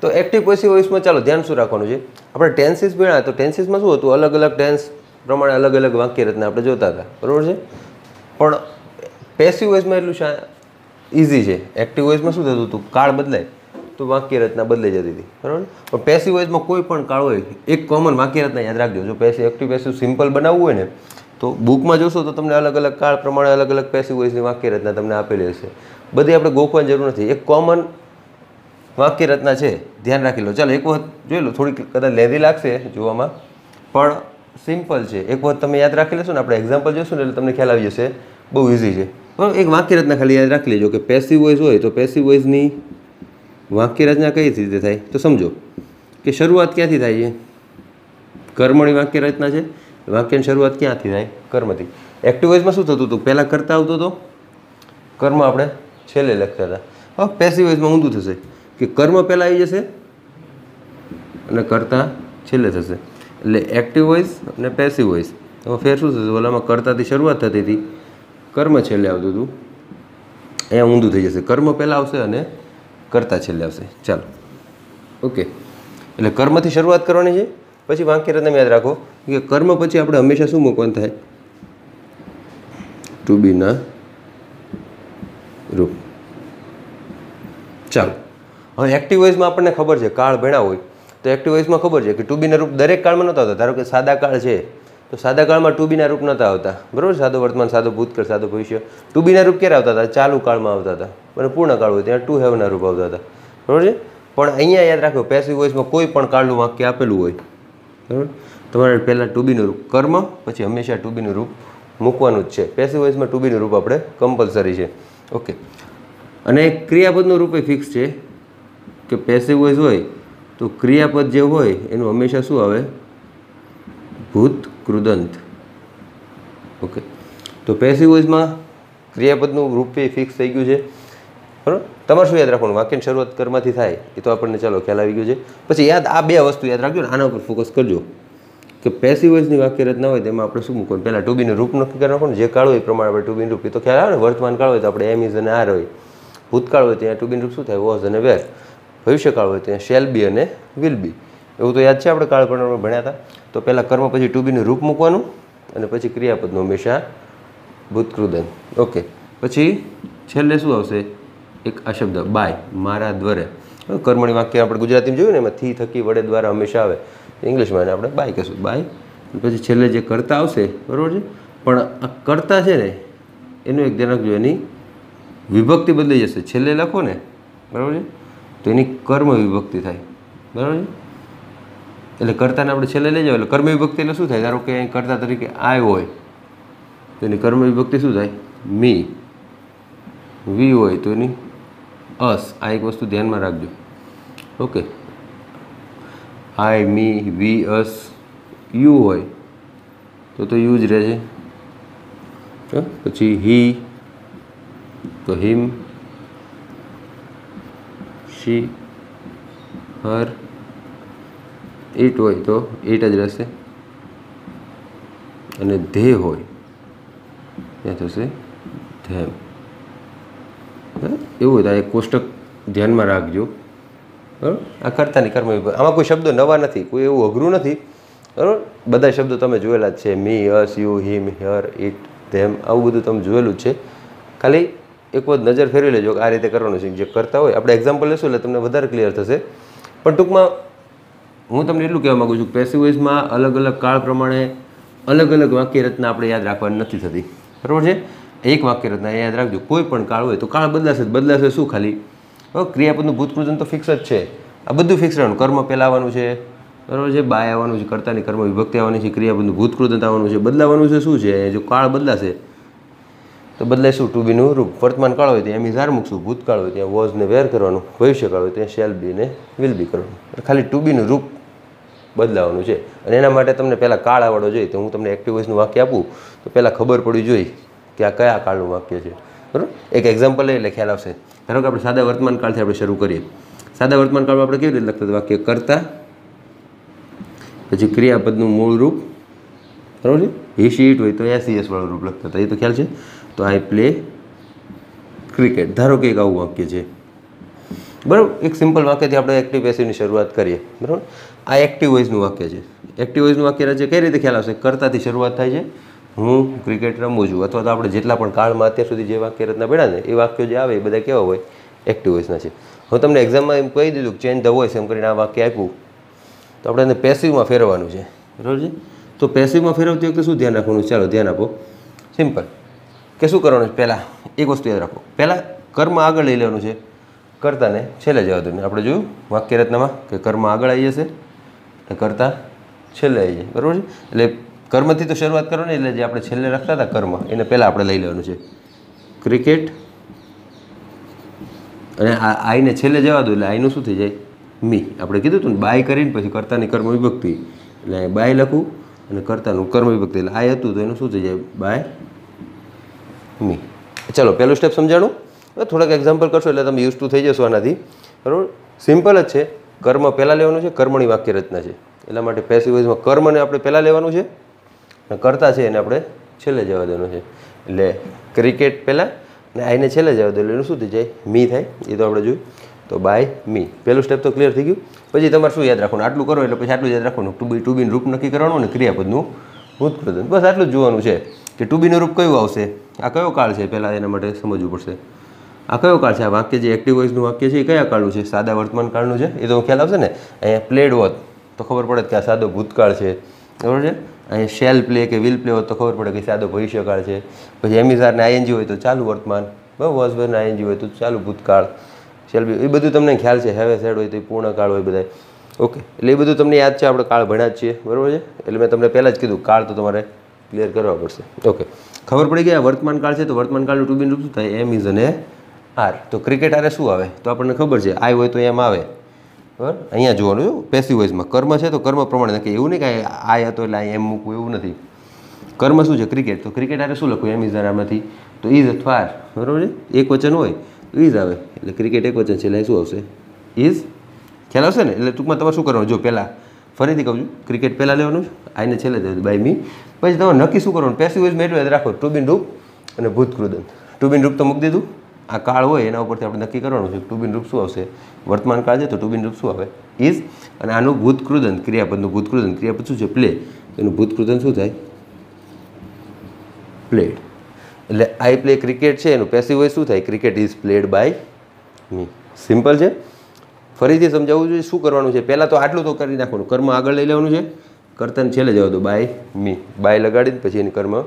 તો active passive વોઇસમાં ચાલો ધ્યાન શું રાખવાનું છે? આપણે ટેન્સીસ ભણ્યા તો ટેન્સીસમાં શું હતું? અલગ અલગ ટેન્સ પ્રમાણે અલગ અલગ વાક્ય રચના આપણે જોતા હતા. બરાબર છે? પણ પેસિવ વોઇસમાં એટલું શા ઇઝી છે. એક્ટિવ વોઇસમાં શું થતું હતું? કાળ બદલાય. તો વાક્ય રચના બદલાઈ જતી હતી. બરાબર? પણ પેસિવ વોઇસમાં કોઈ પણ કાળ હોય, એક કોમન વાક્ય રચના યાદ રાખજો. જો પેસિવ એક્ટિવ પેસિવ સિમ્પલ બનાવવું હોય ને, તો બુકમાં જોશો તો તમને અલગ અલગ કાળ પ્રમાણે અલગ અલગ પેસિવ વોઇસની વાક્ય રચના તમને આપેલી હશે. બધી આપણે ગોખવાની જરૂર નથી. એક કોમન વાક્ય રચના છે, ધ્યાન રાખી લો. ચાલો એક વખત જોઈ લો, થોડીક કદાચ લેધી લાગશે જોવામાં. પણ સિમ્પલ છે. એક વખત તમે યાદ રાખી લેશો ને, આપણે એક્ઝામ્પલ જોશું ને, એટલે તમને ખ્યાલ આવી જશે. બહુ ઇઝી છે. પણ એક વાક્ય રચના ખાલી યાદ રાખી લેજો કે પેસિવ વોઇસ હોય તો પેસિવ વોઇસની વાક્ય રચના કઈ રીતે થાય? તો સમજો કે શરૂઆત ક્યાંથી થાય છે? કર્મણી વાક્ય રચના છે. વાક્યની શરૂઆત ક્યાંથી થાય? કર્મથી. એક્ટિવ વોઇસમાં શું થતું હતું? પહેલાં કરતા આવતો હતો કર્મ આપણે છેલ્લે લખતા હતા. હવે પેસિવ વોઇસમાં ઊંધું થશે. કે કર્મ પહેલાં આવી જશે અને કરતા છેલ્લે થશે. એટલે એક્ટિવ વોઇસ અને પેસિવ વોઇસ એમાં ફેર શું થશે? ઓલામાં કરતાથી શરૂઆત થતી હતી. કર્મ છેલ્લે આવતું હતું. અહીંયા ઊંધું થઈ જશે. કર્મ પહેલાં આવશે અને કરતા છેલ્લે આવશે. ચાલો. ઓકે એટલે કર્મથી શરૂઆત કરવાની છે. પછી વાક્ય રચના યાદ રાખો કે કર્મ પછી આપણે હંમેશા શું મૂકવાનું થાય? ટુ બીના રૂપ. ચાલો. હવે એક્ટિવ વોઇસમાં આપણને ખબર છે, કાળ ભેણા હોય. તો એક્ટિવ વોઇસમાં ખબર છે કે ટુ બીના રૂપ દરેક કાળમાં નહોતા આવતા. ધારો કે સાદા કાળ છે, તો સાદા કાળમાં ટુ બીના રૂપ નહોતા આવતા. બરાબર? સાદો વર્તમાન, સાદો ભૂતકાળ, સાદો ભવિષ્ય. ટુ બીના રૂપ ક્યારે આવતા હતા? ચાલુ કાળમાં આવતા હતા. અને પૂર્ણ કાળ હોય ત્યાં ટુ હેવના રૂપ આવતા હતા. બરાબર છે? પણ અહીંયા યાદ રાખો પેસિવ વોઇસમાં કોઈ પણ કાળનું વાક્ય આપેલું હોય. બરાબર? તમારે પહેલાં ટુ બીનું રૂપ કર્મ, પછી હંમેશા ટુ બીનું રૂપ મૂકવાનું જ છે. પેસિવ વોઇસમાં ટુ રૂપ આપણે કમ્પલસરી છે. ઓકે અને ક્રિયાપદનું રૂપ ફિક્સ છે. કે પેસિવ વોઇસ હોય, તો ક્રિયાપદ જે હોય, એનું હંમેશા શું આવે? ભૂત કૃદંત ઓકે તો પેસિવ વોઇસમાં ક્રિયાપદનું રૂપ ફિક્સ થઈ ગયું છે. બરાબર? તમારે શું યાદ રાખવાનું? વાક્યની શરૂઆત કરમાંથી થાય, એ તો આપણને ચાલો ખ્યાલ આવી ગયો છે. પછી યાદ, આ બે વસ્તુ યાદ રાખજો ને, આના ઉપર ફોકસ કરજો. કે પેસિવ વોઇસની વાક્ય રચના હોય, તેમાં આપણે શું મૂકવાનું? પહેલાં ટુબીનું રૂપ નક્કી કરી નાખવાનું. જે કાળ હોય એ પ્રમાણે આપણે ટુબીન રૂપ. એ તો ખ્યાલ આવે ને? વર્તમાન કાળ હોય તો આપણે એમ ઇઝ અને આર હોય. ભૂતકાળ હોય ત્યાં ટુબીન રૂપ શું થાય? વોઝ અને વેર ભવિષ્યકાળ હોય ત્યાં શેલ બી અને વિલ બી એવું તો યાદ છે આપણે કાળ પ્રમાણે ભણ્યા હતા? તો પહેલાં કર્મ, પછી ટુબીનું રૂપ મૂકવાનું અને પછી ક્રિયાપદનું હંમેશા ભૂતકૃદન. ઓકે પછી છેલ્લે શું આવશે? એક આ શબ્દ બાય મારા દ્વારે. કર્મણી વાક્ય આપણે ગુજરાતીમાં જોયું ને એમાં થી, થકી, વડે, દ્વારા હંમેશા આવે. ઇંગ્લિશમાં એને આપણે બાય કહેશું. બાય પછી છેલ્લે જે કરતા આવશે, બરાબર છે? પણ આ કરતા છે ને, એનું એક ધ્યાન રાખજો, એની વિભક્તિ બદલાઈ જશે. છેલ્લે લખો ને. બરાબર છે? તો એની કર્મ વિભક્તિ થાય. બરાબર છે? એટલે કર્તાને આપણે છેલ્લે લઈ જાવ એટલે કર્મ વિભક્તિ એટલે શું થાય? ધારો કે અહીં કર્તા તરીકે આય હોય, તો એની કર્મ વિભક્તિ શું થાય? મી. વી હોય તો એની અસ. આ એક વસ્તુ ધ્યાનમાં રાખજો. Okay. I me, we, us, you હોય, તો તો યુ જ રહે છે. પછી હી, તો હિમ શી, હર ઇટ હોય તો ઇટ જ રહેશે. અને ધે હોય, ત્યાં થશે ધેમ? એવું એક કોષ્ટક ધ્યાનમાં રાખજો. બરાબર આ કરતા નહીં કર્મ આમાં કોઈ શબ્દો નવા નથી, કોઈ એવું અઘરું નથી. બરાબર બધા શબ્દો તમે જોયેલા જ છે. Me us you, him, her it them, આવું બધું તમે જોયેલું છે. ખાલી એક વખત નજર ફેરવી લેજો કે આ રીતે કરવાનું છે. જે કરતા હોય, આપણે એક્ઝામ્પલ લેશું એટલે તમને વધારે ક્લિયર થશે. પણ ટૂંકમાં હું તમને એટલું કહેવા માગું છું કે પેસિવ અલગ અલગ કાળ પ્રમાણે અલગ અલગ વાક્ય રચના આપણે યાદ રાખવાની નથી થતી. બરાબર છે? એક વાક્ય રચના યાદ રાખજો. કોઈ પણ કાળ હોય તો કાળ બદલાશે બદલાશે શું ખાલી? ક્રિયાપદનું ભૂતકૃતન તો ફિક્સ જ છે. આ બધું ફિક્સ રહેવાનું. કર્મ પહેલાવાનું છે. બરાબર છે? બાય આવવાનું છે. કર્તાની કર્મ વિભક્તિ આવવાની છે. ક્રિયાપદનું ભૂતકૃતન આવવાનું છે. બદલાવાનું છે શું છે? જો કાળ બદલાશે તો બદલાઈશું ટુ બીનું રૂપ વર્તમાન કાળ હોય ત્યાં ઇઝાર મૂકશું ભૂતકાળ હોય, ત્યાં વોઝને વેર કરવાનું. ભવિષ્યકાળ હોય, ત્યાં શેલ બી ને વિલ બી કરવાનું. ખાલી ટુ બીનું રૂપ બદલાવાનું છે. અને એના માટે તમને પહેલાં કાળ આવડવો જોઈએ. તો હું તમને એક્ટિવ વોઇસનું વાક્ય આપું. તો પહેલાં ખબર પડવી જોઈએ કે આ કયા કાળનું વાક્ય છે. બરાબર? એક એક્ઝામ્પલ એટલે ખ્યાલ આવશે. ધારો કે આપણે સાદા વર્તમાન કાળથી આપણે શરૂ કરીએ. સાદા વર્તમાન કાળમાં આપણે કેવી રીતે લખતા વાક્ય કરતા, પછી ક્રિયાપદનું મૂળ રૂપ. બરાબર છે? હી શીટ હોય તો એસીએસ વાળું રૂપ લખતા હતા. એ તો ખ્યાલ છે? તો આઈ પ્લે ક્રિકેટ. ધારો કે એક આવું વાક્ય છે. બરાબર? એક સિમ્પલ વાક્યથી આપણે એક્ટિવ પેસિવની શરૂઆત કરીએ. બરાબર? આ એક્ટિવ વોઇસનું વાક્ય છે. એક્ટિવ વોઇસનું વાક્ય છે કઈ રીતે ખ્યાલ આવશે? કરતાથી શરૂઆત થાય છે. હું ક્રિકેટ રમું છું. અથવા તો આપણે જેટલા પણ કાળમાં અત્યાર સુધી જે વાક્ય રચના પડ્યા ને, એ વાક્યો જે આવે એ બધા કેવા હોય? એક્ટિવ વોઇસના છે. હું તમને એક્ઝામમાં એમ કહી દીધું ચેન્જ ધ વોઇસ એમ કરીને આ વાક્ય આપ્યું. તો આપણે એને પેસિવમાં ફેરવવાનું છે. બરાબર છે? તો પેસિવમાં ફેરવતી વખતે શું ધ્યાન રાખવાનું ચાલો ધ્યાન આપો. સિમ્પલ કે શું કરવાનું છે? પહેલાં એક વસ્તુ યાદ રાખો. પહેલાં કર્મ આગળ લઈ લેવાનું છે. કરતાને છેલ્લે જવા દો. આપણે જોયું વાક્ય રત્નમાં કે કર્મ આગળ આવી જશે એટલે કરતા છેલ્લે આવી જાય. બરાબર છે? એટલે કર્મથી તો શરૂઆત કરવાની, એટલે જે આપણે છેલ્લે રાખતા હતા કર્મ, એને પહેલાં આપણે લઈ લેવાનું છે. ક્રિકેટ અને આ આઈને છેલ્લે જવા દો એટલે આઈનું શું થઈ જાય? મી. આપણે કીધું હતું ને બાય કરીને પછી કર્તાની કર્મ વિભક્તિ. એટલે બાય લખું અને કર્તાનું કર્મ વિભક્તિ. એટલે આ હતું તો એનું શું થઈ જાય? બાય મી ચલો, પહેલું સ્ટેપ સમજાણું? હવે થોડાક એક્ઝામ્પલ કરશો એટલે તમે યુઝ ટુ થઈ જશો આનાથી. બરાબર? સિમ્પલ જ છે. કર્મ પહેલાં લેવાનું છે, કર્મની વાક્ય રચના છે. એટલા માટે પેસિવ કર્મને આપણે પહેલાં લેવાનું છે, અને કરતા છે એને આપણે છેલ્લે જવા દેવાનું છે. એટલે ક્રિકેટ પહેલાં, ને આઈને છેલ્લે જવા દે એટલે એનું શું થઈ જાય? મી થાય. એ તો આપણે જોયું. તો બાય મી પહેલું સ્ટેપ તો ક્લિયર થઈ ગયું. પછી તમારે શું યાદ રાખવાનું? આટલું કરો એટલે પછી આટલું યાદ રાખવાનું. ટુ બી ટુ બીનું રૂપ નક્કી કરવાનું અને ક્રિયાપદનું ભૂતપ્રદન બસ આટલું જ જોવાનું છે. કે ટુ બીનું રૂપ કયું આવશે? આ કયો કાળ છે? પહેલાં એના માટે સમજવું પડશે. આ કયો કાળ છે? આ વાક્ય જે એક્ટિવ વોઇસનું વાક્ય છે, એ કયા કાળનું છે? સાદા વર્તમાન કાળનું છે? એ તો ખ્યાલ આવશે ને? અહીંયા પ્લેડ હોત તો ખબર પડે કે આ સાદો ભૂતકાળ છે. બરાબર છે? અહીંયા શેલ પ્લે કે વિલ પ્લે હોત તો ખબર પડે કે સાદો ભવિષ્યકાળ છે. પછી એમિઝારને આઈએનજી હોય તો ચાલુ વર્તમાન. બરાબર? વોઝબરને આઈએનજી હોય તો ચાલુ ભૂતકાળ. શેલ બી એ બધું તમને ખ્યાલ છે. હેવે સેડ હોય તો એ પૂર્ણ કાળ હોય બધા ઓકે એટલે એ બધું તમને યાદ છે? આપણે કાળ ભણ્યા જ છીએ. બરાબર છે? એટલે મેં તમને પહેલાં જ કીધું, કાળ તો તમારે ક્લિયર કરવા પડશે. ઓકે ખબર પડી ગઈ આ વર્તમાનકાળ છે, તો વર્તમાનકાળનું ટુ બીન રૂપ શું થાય? એમ ઇઝ અને આર તો ક્રિકેટ આરે શું આવે? તો આપણને ખબર છે આઈ હોય તો એમ આવે. બરાબર? અહીંયા જોવાનું પેસિવ વોઇસમાં કર્મ છે તો કર્મ પ્રમાણે નક્કી એવું નહીં કે આય હતો એટલે આ એમ મૂકવું, એવું નથી. કર્મ શું છે? ક્રિકેટ તો ક્રિકેટ આરે શું લખવું? એમ ઇઝ આરામાંથી તો ઇઝ અથવા આર બરાબર છે? એક વચન હોય, તો ઇઝ આવે. એટલે ક્રિકેટ એક વચન છે, એટલે શું આવશે? ઇઝ ખ્યાલ આવશે ને? એટલે ટૂંકમાં તમારે શું કરવાનું? જો પહેલાં ફરીથી કહું છું ક્રિકેટ પહેલાં લેવાનું છે, આઈને છેલ્લે દેવાનું બાય મી. પછી તમારે નક્કી શું કરવાનું? પેસિવ વોઇસ મેળવે રાખો, ટુબિન રૂપ અને ભૂતકૃદન ટુ બિન રૂપ તો મૂકી દીધું. આ કાળ હોય, એના ઉપરથી આપણે નક્કી કરવાનું છે, ટુબિન રૂપ શું આવશે? વર્તમાન કાળ છે, તો ટુબિન રૂપ શું આવે? ઇઝ અને આનું ભૂતકૃદન ક્રિયાપદનું ભૂતકૃદન ક્રિયાપદ શું છે? પ્લે એનું ભૂતકૃદન શું થાય? પ્લેડ એટલે આઈ પ્લે ક્રિકેટ છે, એનું પેસિવ વોઇસ શું થાય? Cricket is played by me simple છે? ફરીથી સમજાવવું જોઈએ શું કરવાનું છે? પહેલાં તો આટલું તો કરી નાખવાનું. કર્મ આગળ લઈ લેવાનું છે. કર્તન છેલ્લે જવા દો. By, me. બાય લગાડીને પછી એની કર્મ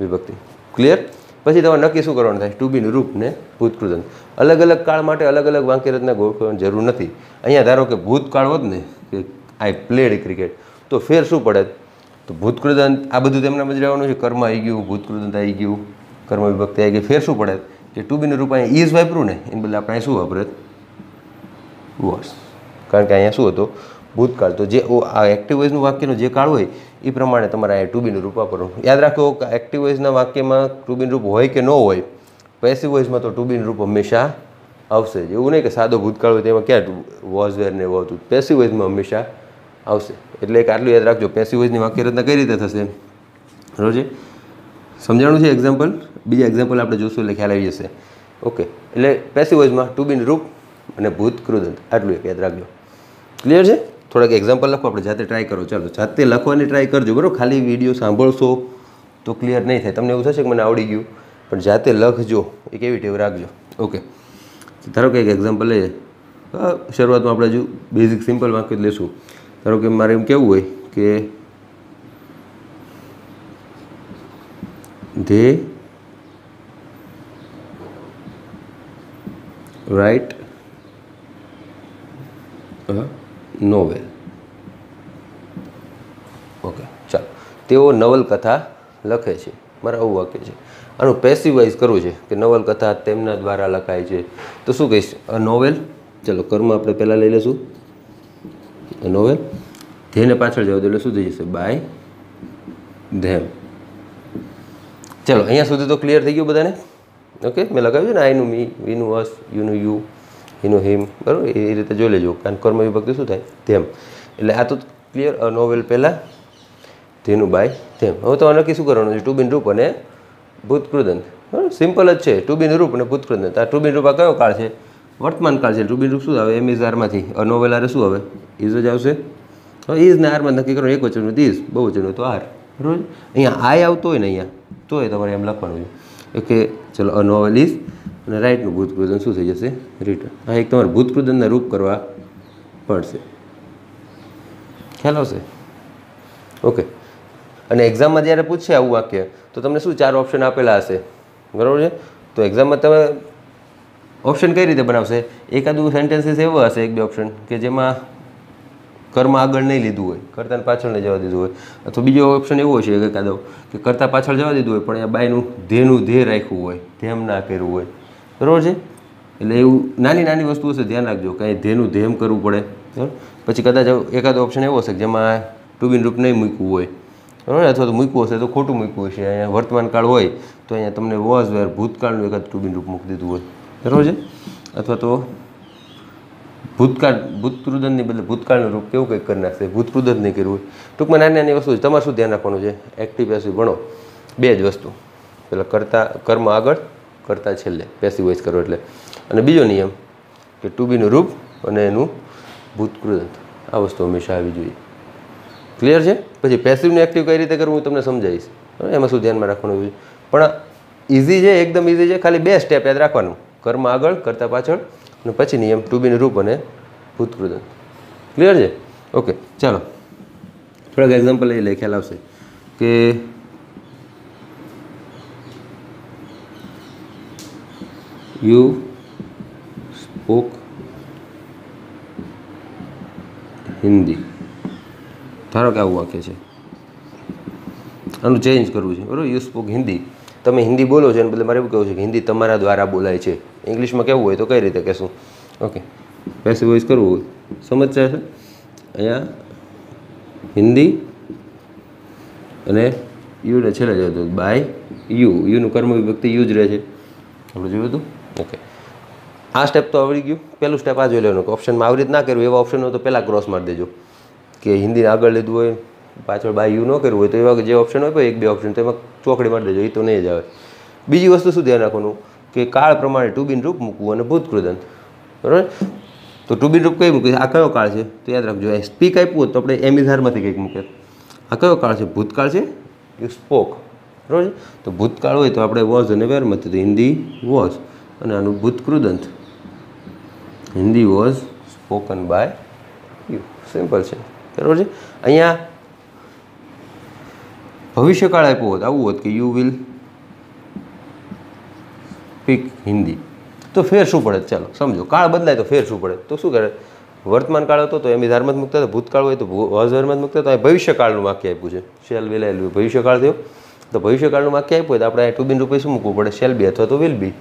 વિભક્તિ. ક્લિયર પછી તમારે નક્કી શું કરવાનું થાય? ટુ બીનું રૂપ ને ભૂતકૃતન. અલગ અલગ કાળ માટે અલગ અલગ વાક્ય રચના ગોઠવવાની જરૂર નથી. અહીંયા ધારો કે ભૂતકાળ હોત ને, કે આઈ પ્લેડ ક્રિકેટ, તો ફેર શું પડે? તો ભૂતકૃદન આ બધું તેમના જ રહેવાનું છે. કર્મ આવી ગયું ભૂતકૃદંત આવી ગયું, કર્મ વિભક્તિ આવી ગઈ. ફેર શું પડે? કે ટુ બીનું રૂપ અહીંયા ઇઝ વાપરું ને? એને બદલે આપણે શું વાપરે વોસ કારણ કે અહીંયા શું હતો? ભૂતકાળ. તો જે આ એક્ટિવ વોઇસનું વાક્યનો જે કાળ હોય એ પ્રમાણે તમારે અહીંયા ટુબીનું રૂપ વાપરવું યાદ રાખો એક્ટિવ વોઇસના વાક્યમાં ટુબીન રૂપ હોય કે ન હોય પેસિવ વોઇસમાં તો ટુ બીનું રૂપ હંમેશા આવશે જ. એવું નહીં કે સાદો ભૂતકાળ હોય તેમાં ક્યાં વોઝ વેર ને એવું હતું. પેસિવ વોઇસમાં હંમેશા આવશે. એટલે એક આટલું યાદ રાખજો પેસિવ વાક્ય રચના કઈ રીતે થશે? રોજે સમજાણું છે એક્ઝામ્પલ બીજા એક્ઝામ્પલ આપણે જોશું એટલે ખ્યાલ આવી જશે. ઓકે એટલે પેસિવ વોઇસમાં ટુ બીન રૂપ અને ભૂત કૃદંત આટલું એક યાદ રાખજો. ક્લિયર છે? થોડાક એક્ઝામ્પલ લખો, આપણે જાતે ટ્રાય કરો. ચાલો, જાતે લખવાની ટ્રાય કરજો. બરાબર? ખાલી વીડિયો સાંભળશો તો ક્લિયર નહીં થાય. તમને એવું થશે કે મને આવડી ગયું, પણ જાતે લખજો. એ કેવી ટેવ રાખજો. ઓકે ધારો કે એક એક્ઝામ્પલ લઈએ. શરૂઆતમાં આપણે હજુ બેઝિક સિમ્પલ વાક્ય જ લેશું. ધારો કે મારે એમ કેવું હોય કે they write novel ઓકે ચાલો. તેઓ નવલકથા લખે છે, મારે આવું વાક્ય છે. આનું પેસિવાઇઝ કરવું છે કે નવલકથા તેમના દ્વારા લખાય છે. તો શું કહીશ? નોવેલ? ચલો, કર્મ આપણે પહેલાં લઈ લઈશું. નોવેલ? ધેને પાછળ જવા દો, એટલે શું થઈ જશે? બાય ધેમ ચલો, અહીંયા સુધી તો ક્લિયર થઈ ગયું બધાને? ઓકે મેં લગાવ્યું ને આઈનું મી વીનું અસ યુનું યુ હીનું હિમ, બરાબર? એ રીતે જોઈ લેજો. કારણ કર્મ વિભક્તિ શું થાય? તેમ એટલે આ તો ક્લિયર અ નોવેલ પહેલાં તેનું બાય તેમ હવે તો નક્કી શું કરવાનું છે? ટુ બિન રૂપ અને ભૂતકૃદંત. બરાબર? સિમ્પલ જ છે. ટુ બિન રૂપ અને ભૂતકૃદંત. આ ટુ બિન રૂપ આ કયો કાળ છે? વર્તમાન કાળ છે. ટુ બી રૂપ શું આવે? એમ ઇઝ આરમાંથી અનોવેલ આરે શું આવે? ઇઝ જ આવશે. તો ઇઝ ને આરમાં નક્કી કરવાનું એક વચનનું ઇઝ બહુ વચનનું તો આર. બરોબર? અહીંયા આય આવતો હોય ને અહીંયા, તોય તમારે એમ લખવાનું છે. ઓકે, ચલો નોવેલ ઇઝ અને રાઇટનું ભૂતપ્રદન શું થઈ જશે? રિટર્ન આ એક તમારે ભૂતપ્રદનને રૂપ કરવા પડશે. ખ્યાલ આવશે? ઓકે અને એક્ઝામમાં જ્યારે પૂછશે આવું વાક્ય, તો તમને શું ચાર ઓપ્શન આપેલા હશે? બરાબર છે? તો એક્ઝામમાં તમે ઓપ્શન કઈ રીતે બનાવશે? એકાદું સેન્ટેન્સીસ એવો હશે, એક બે ઓપ્શન કે જેમાં કર્મ આગળ નહીં લીધું હોય કરતાં પાછળ નહીં જવા દીધું હોય. અથવા બીજો ઓપ્શન એવો છે એકાદો કે કરતાં પાછળ જવા દીધું હોય, પણ એ બાયનું ધ્યેયનું ધ્યેય રાખ્યું હોય, ધેમ ના કર્યું હોય. બરાબર છે? એટલે એવું નાની નાની વસ્તુ હશે ધ્યાન રાખજો. કાંઈ ધ્યેનું ધ્યેમ કરવું પડે. બરાબર? પછી કદાચ એકાદો ઓપ્શન એવો હશે જેમાં ટુબીન રૂપ નહીં મૂકવું હોય. બરાબર? અથવા તો મૂકવું હશે તો ખોટું મૂકવું હશે. અહીંયા વર્તમાન કાળ હોય તો અહીંયા તમને વોઝ વેર ભૂતકાળનું એકાદ ટુબીન રૂપ મૂકી દીધું હોય. બરાબર છે? અથવા તો ભૂતકાળ ભૂતકૃદનની બદલે ભૂતકાળનું રૂપ કેવું કંઈક કરી નાખશે? ભૂતકૃદન નહીં કર્યું હોય. ટૂંકમાં નાની નાની વસ્તુ છે. તમારે શું ધ્યાન રાખવાનું છે? એક્ટિવ પેસિવ ભણો. બે જ વસ્તુ. પેલા કરતા કર્મ આગળ કરતા છેલ્લે પેસિવ વોઇસ કરો એટલે. અને બીજો નિયમ કે ટુ બીનું રૂપ અને એનું ભૂતકૃત આ વસ્તુ હંમેશા આવી જોઈએ. ક્લિયર છે? પછી પેસિવને એક્ટિવ કઈ રીતે કરવું હું તમને સમજાવીશ. એમાં શું ધ્યાનમાં રાખવાનું હોય? પણ ઇઝી છે, એકદમ ઇઝી છે, ખાલી બે સ્ટેપ યાદ રાખવાનું. કર્મ આગળ, કરતાં પાછળ, અને પછી નિયમ ટુ બીનું રૂપ અને ભૂતકૃત ક્લિયર છે? ઓકે ચાલો. થોડાક એક્ઝામ્પલ લઈ લે ખ્યાલ આવશે. કે યુ સ્પોક હિન્દી ધારો કે આવું વાક્ય છે. આનું ચેન્જ કરવું છે. બરાબર? યુ સ્પોક હિન્દી તમે હિન્દી બોલો છો, એને બદલે મારે એવું કહેવું છે કે હિન્દી તમારા દ્વારા બોલાય છે. ઇંગ્લિશમાં કેવું હોય તો કઈ રીતે કહેશું? ઓકે પેસે વોઇસ કરવું હોય. સમજશે છે? અહીંયા હિન્દી અને યુને છેલ્લે જતું બાય યુ યુનું કર્મ વિભક્તિ યુ જ રહે છે. આપણે જોયું હતું? ઓકે આ સ્ટેપ તો આવડી ગયું. પહેલું સ્ટેપ આ જોઈ લેવાનું કે ઓપ્શનમાં આવી રીત ના કર્યું એવા ઓપ્શન તો પહેલાં ક્રોસ મારી દેજો. કે હિન્દીને આગળ લીધું હોય, પાછળ બાય યુ ન કર્યું હોય તો એવા જે ઓપ્શન હોય એક બે ઓપ્શન તો એમાં ચોકડી મારી દેજો. એ તો નહીં જ આવે. બીજી વસ્તુ શું ધ્યાન રાખવાનું? કે કાળ પ્રમાણે ટુબિન રૂપ મૂકવું અને ભૂતકૃદંત બરાબર? તો ટુબિન રૂપ કઈ મૂકીએ? આ કયો કાળ છે? તો યાદ રાખજો એ સ્પીક આપ્યું હોય તો આપણે એમિઝારમાંથી કંઈક મૂકે આ કયો કાળ છે? ભૂતકાળ છે? યુ સ્પોક બરાબર તો ભૂતકાળ હોય તો આપણે વોઝ અને વેરમાંથી તો હિન્દી વોઝ અને આનું ભૂતકૃદંત Hindi was spoken by you simple છે. બરાબર છે? અહીંયા ભવિષ્યકાળ આપ્યો હોત, આવું હોત કે યુ વિલ સ્પીક હિન્દી તો ફેર શું પડે? ચાલો, સમજો. કાળ બદલાય તો ફેર શું પડે? તો શું કરે? વર્તમાન કાળ હતો તો એમ ધાર્મત મૂકતા હતા. ભૂતકાળ હોય તો અધર્મત મૂકતા હતા. ભવિષ્યકાળનું વાક્ય આપ્યું છે. શેલ વિલાયેલું ભવિષ્યકાળ થયો? તો ભવિષ્યકાળનું વાક્ય આપ્યું હોય તો આપણે ટુ બિન રૂપે શું મૂકવું પડે? શેલ બી અથવા તો વિલ બી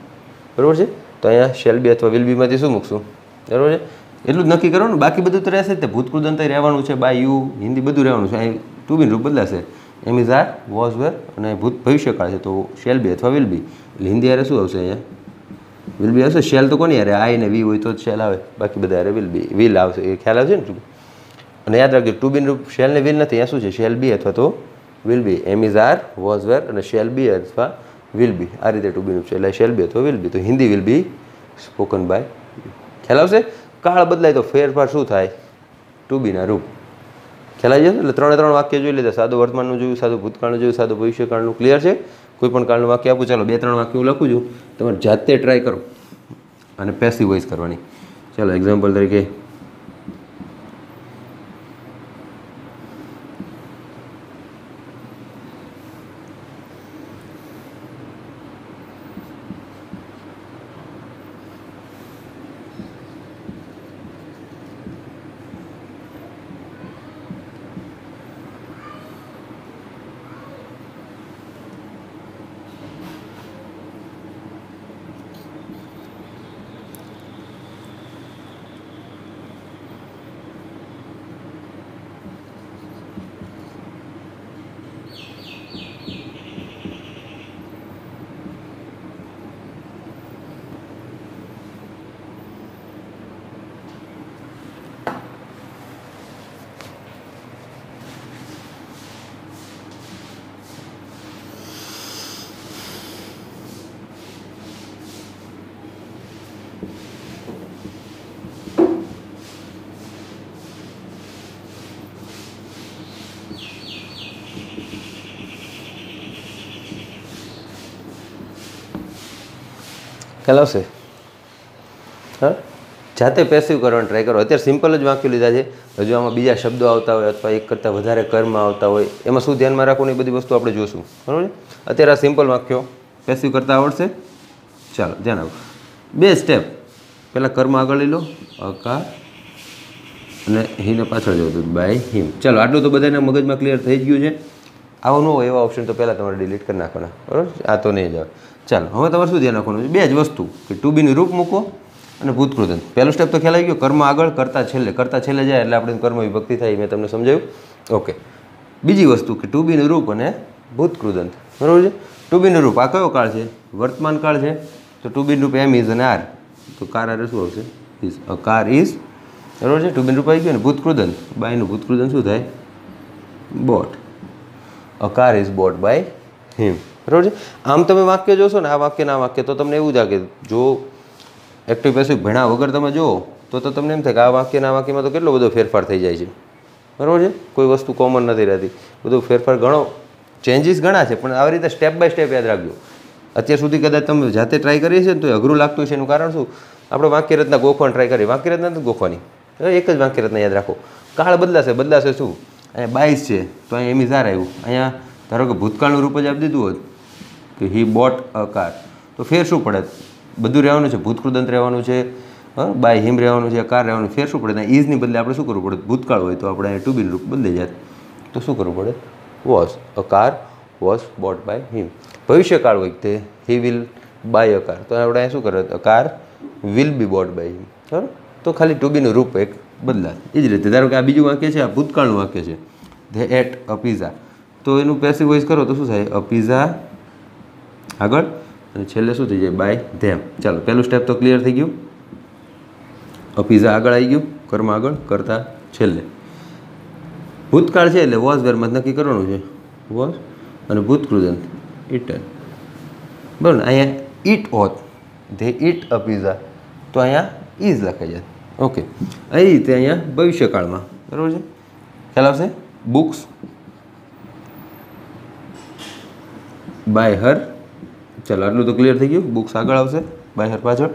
બરાબર છે? તો અહીંયા શેલ બી અથવા વિલ બીમાંથી શું મૂકશું? બરાબર છે? એટલું જ નક્કી કરવાનું. બાકી બધું તો રહેશે તે. ભૂતકૃદન અંતર રહેવાનું છે, બાય યુ, હિન્દી બધું રહેવાનું છે. અહીં ટુ બીન રૂપ બદલાશે. Am is are was were અને ભૂત ભવિષ્યકાળ છે. તો શેલ બી અથવા વિલ બી એટલે હિન્દી યારે શું આવશે અહીંયા? વિલ બી આવશે? શેલ તો કોની યારે આઈ ને વી હોય તો શેલ આવે. બાકી બધા યારે વિલ બી વિલ આવશે. એ ખ્યાલ આવશે ને અને યાદ રાખજો ટુ બિન રૂપ શેલ ને વિલ નથી. અહીંયા શું છે? શેલ બી અથવા તો will be am is are was were અને શેલ બી અથવા વિલ બી આ રીતે ટુ બિન છે. એટલે શેલ બી અથવા વિલ બી તો Hindi will be spoken by ખ્યાલ આવશે? કાળ બદલાય તો ફેરફાર શું થાય? ટુ બીના રૂપ. ખ્યાલ જશે? એટલે ત્રણે ત્રણ વાક્ય જોઈ લીધા. સાદું વર્તમાનનું જોયું, સાદું ભૂતકાળનું જોયું, સાદું ભવિષ્યકાળનું. ક્લિયર છે? કોઈ પણ કાળનું વાક્ય આપું, ચાલો બે ત્રણ વાક્ય હું લખું છું. તમારે જાતે ટ્રાય કરો. અને પેસી વોઇસ કરવાની. ચાલો એક્ઝામ્પલ તરીકે ખ્યાલ આવશે? હા? જાતે પેસિવ કરવાનો ટ્રાય કરો. અત્યારે સિમ્પલ જ વાક્યો લીધા છે. હજુ આમાં બીજા શબ્દો આવતા હોય અથવા એક કરતાં વધારે કર્મ આવતા હોય, એમાં શું ધ્યાનમાં રાખવું એ બધી વસ્તુ આપણે જોશું. બરાબર અત્યારે આ સિમ્પલ વાક્યો. પેસિવ કરતાં આવડશે? ચાલો, ધ્યાન આવો બે સ્ટેપ પહેલાં કર્મ આગળ લઈ લો અકાર અને હિને પાછળ જવું હતું. બાય હિમ ચાલો, આટલું તો બધાના મગજમાં ક્લિયર થઈ જ ગયું છે. આવો ન હોય એવા ઓપ્શન તો પહેલાં તમારે ડિલીટ કરી નાખવાના. બરાબર આ તો નહીં જ આવે. ચાલો, હવે તમારે શું ધ્યાન રાખવાનું છે? બે જ વસ્તુ, કે ટુ બીનું રૂપ મૂકો અને ભૂતકૃતન પહેલું સ્ટેપ તો ખ્યાલ આવી ગયો, કર્મ આગળ, કરતા છેલ્લે. કરતા છેલ્લે જાય એટલે આપણે કર્મ વિભક્તિ થાય મેં તમને સમજાવ્યું. ઓકે બીજી વસ્તુ, કે ટુ બીનું રૂપ અને ભૂતકૃદંત બરાબર છે? ટુ બીનું રૂપ, આ કયો કાળ છે? વર્તમાન કાળ છે? તો ટુ બીનું રૂપ એમ ઇઝ અને આર તો કાર આર શું આવશે? ઇઝ અ, કાર ઇઝ બરાબર છે? ટુ બીન રૂપ આવી ગયું ને ભૂતકૃદંત બાયનું ભૂતકૃદંત શું થાય? Bought a, car is bought by him બરાબર છે? આમ તમે વાક્ય જોશો ને, આ વાક્ય ના વાક્ય, તો તમને એવું લાગે જો એક્ટિવ પેસિવ ભણ્યા વગર તમે જુઓ, તો તો તમને એમ થાય કે આ વાક્ય ના વાક્યમાં તો કેટલો બધો ફેરફાર થઈ જાય છે. બરાબર છે? કોઈ વસ્તુ કોમન નથી રહેતી. બધું ફેરફાર ઘણો ચેન્જીસ ઘણા છે, પણ આવી રીતે સ્ટેપ બાય સ્ટેપ યાદ રાખજો. અત્યાર સુધી કદાચ તમે જાતે ટ્રાય કરીએ છીએ ને, તો અઘરું લાગતું છે એનું કારણ શું? આપણે વાક્ય રચના ગોખવાની ટ્રાય કરીએ. વાક્ય રચના નથી ગોખવાની એક જ વાક્ય રચના યાદ રાખો. કાળ બદલાશે બદલાશે શું? અહીંયા બાઈસ છે, તો અહીંયા એમી ઇઝાર આવ્યું. અહીંયા ધારો કે ભૂતકાળનું રૂપ જ આપી દીધું હોત કે હી બોટ અ કાર. તો ફેર શું પડે? બધું રહેવાનું છે ભૂતકૃદંત રહેવાનું છે બાય હિમ રહેવાનું છે, કાર રહેવાનું ફેર શું પડે? ઇઝની બદલે આપણે શું કરવું પડે? ભૂતકાળ હોય તો આપણે ટુ બીનું રૂપ બદલી જાય. તો શું કરવું પડે? Was a car was bought by him. ભવિષ્યકાળ હોય તે he will buy a car. તો આપણે શું કરે? A car will be bought by him. બરાબર? તો ખાલી ટુ બીનું રૂપ એક બદલાય. એ જ રીતે. ધારો કે આ બીજું વાક્ય છે, આ ભૂતકાળનું વાક્ય છે. They ate a pizza. તો એનું પેસિવ વોઇસ કરો તો શું થાય? અ પીઝા આગળ? અને છેલ્લે શું થઈ જાય? બાય ધેમ ચાલો, પહેલું સ્ટેપ તો ક્લિયર થઈ ગયું. અ પીઝા આગળ આવી ગયું. કર્મ આગળ, કરતા છેલ્લે. ભૂતકાળ છે એટલે વોઝ વેરમાં નક્કી કરવાનું છે. વોઝ અને ભૂતકૃદંત ઇટન બરાબર ને? અહીંયા ઇટ હોત. ધે ઇટ અ પીઝા તો અહીંયા ઇઝ લખાઈ જાય. ઓકે એ રીતે અહીંયા ભવિષ્યકાળમાં. બરાબર છે? ખ્યાલ આવશે? બુક્સ બાય હર ચાલો આટલું તો ક્લિયર થઈ ગયું. બુક્સ આગળ આવશે બાય હર પાછળ.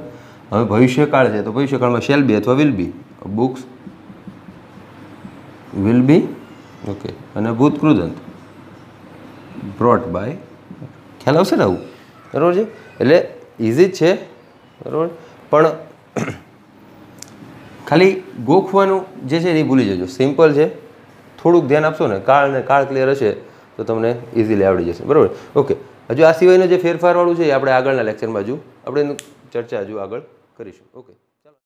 હવે ભવિષ્યકાળ છે, તો ભવિષ્યકાળમાં શેલ બી અથવા will be books will be okay અને ભૂતકૃદંત બ્રોટ બાય ખ્યાલ આવશે ને આવું? બરાબર છે? એટલે ઇઝી જ છે. બરાબર? પણ ખાલી ગોખવાનું જે છે એ ભૂલી જજો. સિમ્પલ છે. થોડુંક ધ્યાન આપશો ને, કાળ ને કાળ ક્લિયર હશે, તો તમને ઇઝીલી આવડી જશે. બરાબર? ઓકે હજુ આ સિવાયનો જે ફેરફારવાળું છે એ આપણે આગળના લેક્ચરમાં હજુ આપણે ચર્ચા હજુ આગળ કરીશું. ઓકે